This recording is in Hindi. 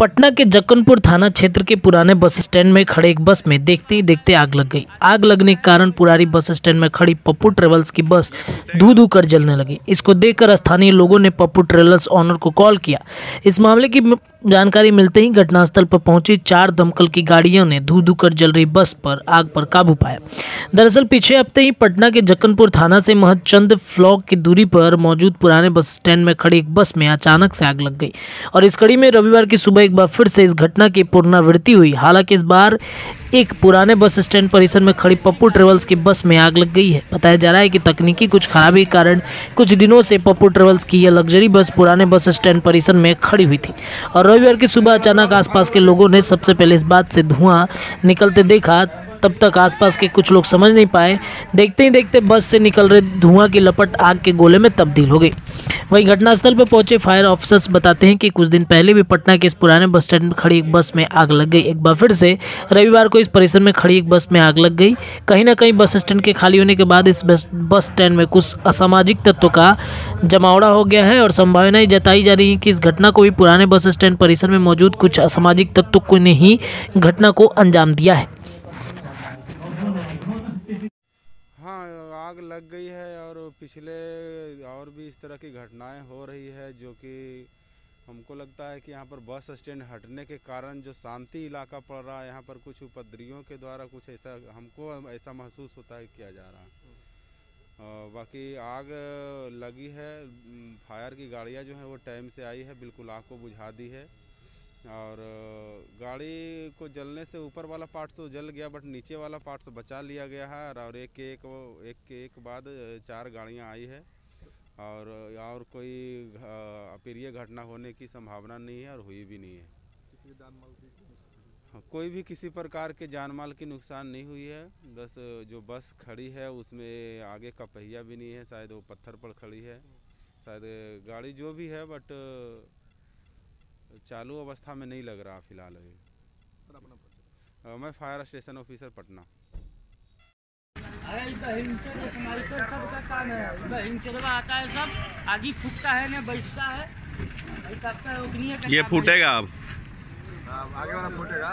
पटना के जक्कनपुर थाना क्षेत्र के पुराने बस स्टैंड में खड़े एक बस में देखते ही देखते आग लग गई। आग लगने के कारण पुरानी बस स्टैंड में खड़ी पप्पू ट्रेवल्स की बस धू धू कर जलने लगी। इसको देखकर स्थानीय लोगों ने पप्पू ट्रेवल्स ऑनर को कॉल किया। इस मामले की जानकारी मिलते ही घटनास्थल पर पहुँची चार दमकल की गाड़ियों ने धू धू कर जल रही बस पर आग पर काबू पाया। दरअसल पिछले हफ़्ते ही पटना के जक्कनपुर थाना से महज चंद फ्लॉक की दूरी पर मौजूद पुराने बस स्टैंड में खड़ी एक बस में अचानक से आग लग गई और इस कड़ी में रविवार की सुबह एक बार फिर से इस घटना की पुनरावृत्ति हुई। हालाँकि इस बार एक पुराने बस स्टैंड परिसर में खड़ी पप्पू ट्रेवल्स की बस में आग लग गई है। बताया जा रहा है कि तकनीकी कुछ खराबी के कारण कुछ दिनों से पप्पू ट्रेवल्स की यह लग्जरी बस पुराने बस स्टैंड परिसर में खड़ी हुई थी। और रविवार की सुबह अचानक आसपास के लोगों ने सबसे पहले इस बात से धुआँ निकलते देखा, तब तक आसपास के कुछ लोग समझ नहीं पाए। देखते ही देखते बस से निकल रहे धुआँ की लपट आग के गोले में तब्दील हो गई। वहीं घटनास्थल पर पहुँचे फायर ऑफिसर्स बताते हैं कि कुछ दिन पहले भी पटना के इस पुराने बस स्टैंड में खड़ी एक बस में आग लग गई। एक बार फिर से रविवार को इस परिसर में खड़ी एक बस में आग लग गई। कहीं ना कहीं बस स्टैंड के खाली होने के बाद इस बस स्टैंड में कुछ असामाजिक तत्वों का जमावड़ा हो गया है और संभावनाएँ जताई जा रही है कि इस घटना को भी पुराने बस स्टैंड परिसर में मौजूद कुछ असामाजिक तत्वों को ने ही घटना को अंजाम दिया है। हाँ आग लग गई है और पिछले और भी इस तरह की घटनाएँ हो रही है जो कि हमको लगता है कि यहाँ पर बस स्टैंड हटने के कारण जो शांति इलाका पड़ रहा है, यहाँ पर कुछ उपद्रियों के द्वारा कुछ ऐसा हमको ऐसा महसूस होता है किया जा रहा है। बाकी आग लगी है, फायर की गाड़ियाँ जो हैं वो टाइम से आई है, बिल्कुल आग को बुझा दी है। और गाड़ी को जलने से ऊपर वाला पार्ट तो जल गया बट नीचे वाला पार्ट से बचा लिया गया है और एक के एक एक के एक बाद चार गाड़ियाँ आई है। और और कोई अप्रिय घटना होने की संभावना नहीं है और हुई भी नहीं है। हाँ, कोई भी किसी प्रकार के जान माल की नुकसान नहीं हुई है। बस जो बस खड़ी है उसमें आगे का पहिया भी नहीं है शायद वो पत्थर पर खड़ी है। शायद गाड़ी जो भी है बट चालू अवस्था में नहीं लग रहा फ़िलहाल अभी। मैं फायर स्टेशन ऑफिसर पटना। सबका काम है। बहन आता है सब आगे फूकता है ना बैठता है। भाई करता उतनी ये फूटेगा अब आगे वाला फूटेगा।